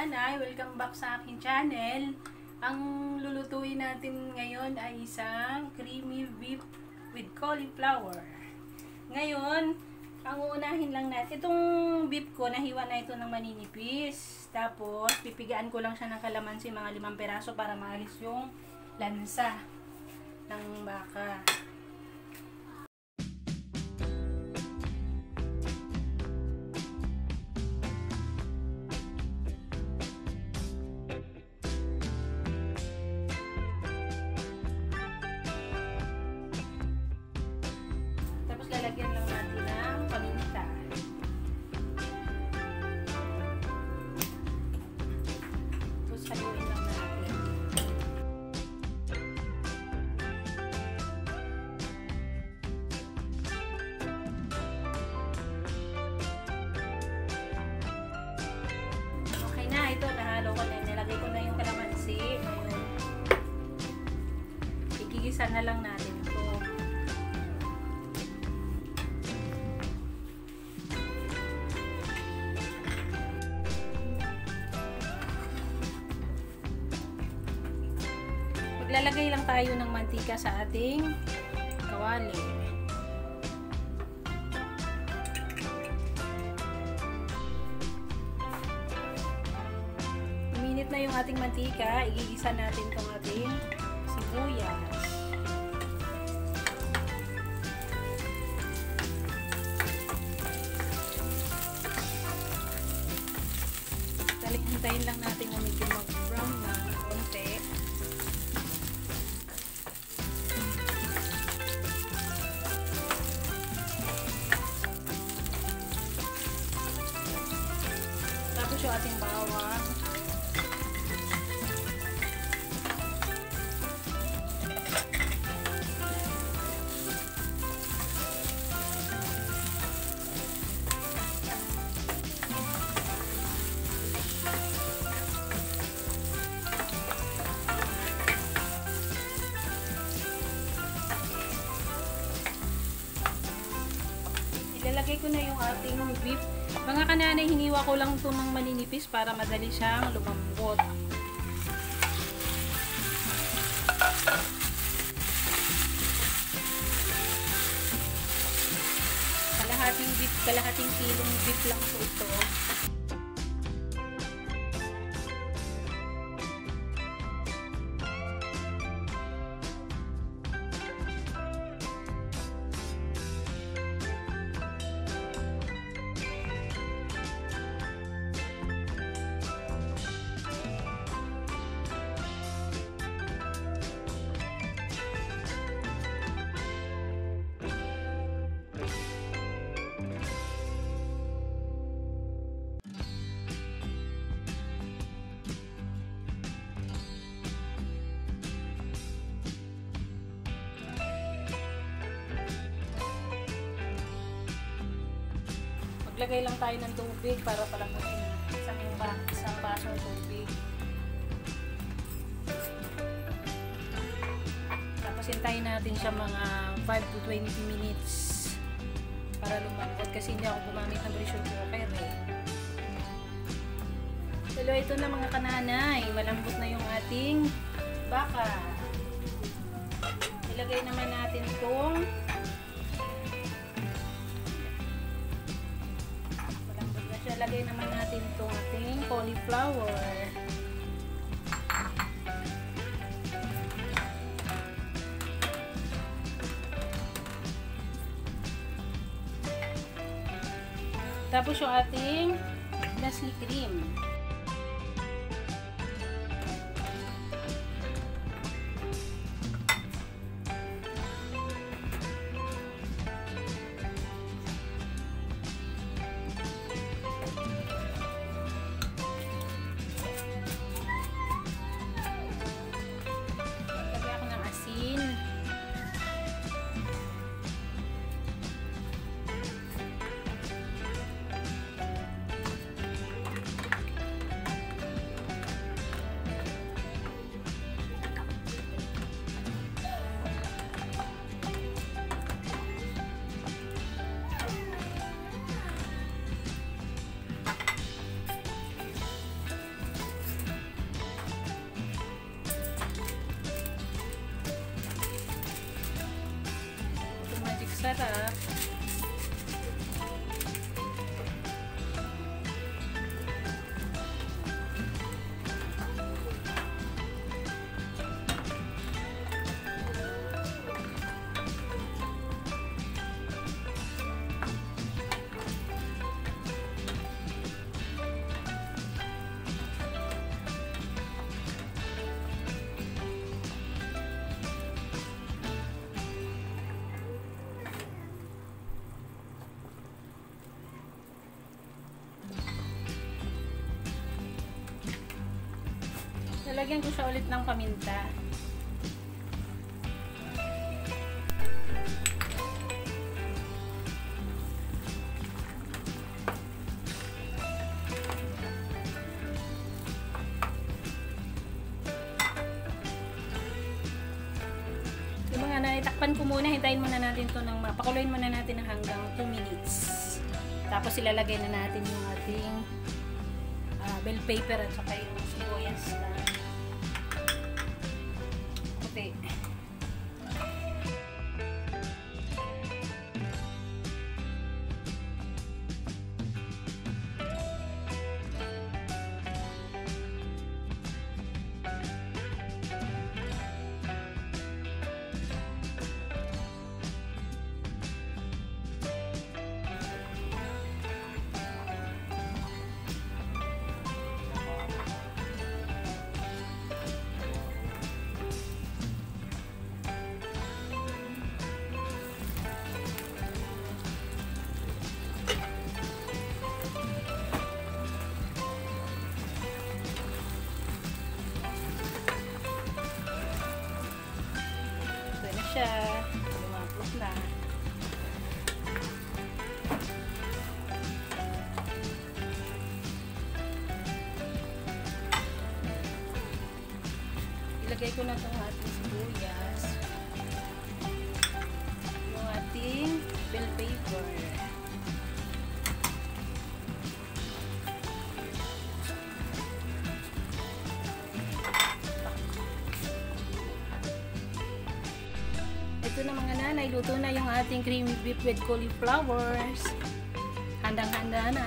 kananay, welcome back sa aking channel. Ang lulutuin natin ngayon ay isang creamy beef with cauliflower. Ngayon, ang uunahin lang natin, itong beef ko, nahiwa na ito ng maninipis. Tapos, pipigaan ko lang siya ng kalamansi, mga limang peraso para maalis yung lansa ng baka. Lalagyan lang natin ng paminta. Tapos haluin lang natin. Okay na, ito nahalo ko na. Nilagay ko na yung kalamansi. Ngayon, igigisa na lang natin Maglalagay lang tayo ng mantika sa ating kawali. Minit na yung ating mantika, igigisa natin itong ating bawang. Ilalagay ko na yung ating beef. Mga kananay, hiniwa ko lang ito ng maninipis para madali siyang lumambot. Kalahating beef, kalahating kilong beef lang po ito. Maglagay lang tayo ng tubig para palamutin isang, ba isang basong tubig. Tapos hintayin natin siya mga 5 to 20 minutes para lumambot kasi hindi ako gumamit ng pressure cooker eh. Pero ito na mga kananay, malambot na yung ating baka. Ilagay naman natin itong malambot na siya. Lagay naman natin itong ating cauliflower. Tapos yung ating Nestle cream. 拜拜。Lalagyan ko siya ulit ng paminta. Yung mga naitakpan ko muna, hintayin muna natin to ng pakuloyin muna natin ng hanggang 2 minutes. Tapos ilalagay na natin yung ating uh, bell paper at saka yung sibuyas na siya. Lumapot na. Ilagay ko na itong ating sibuyas. Yung ating bell pepper. Ito na mga nanay, luto na yung ating creamy beef with cauliflowers. Handang-handa na.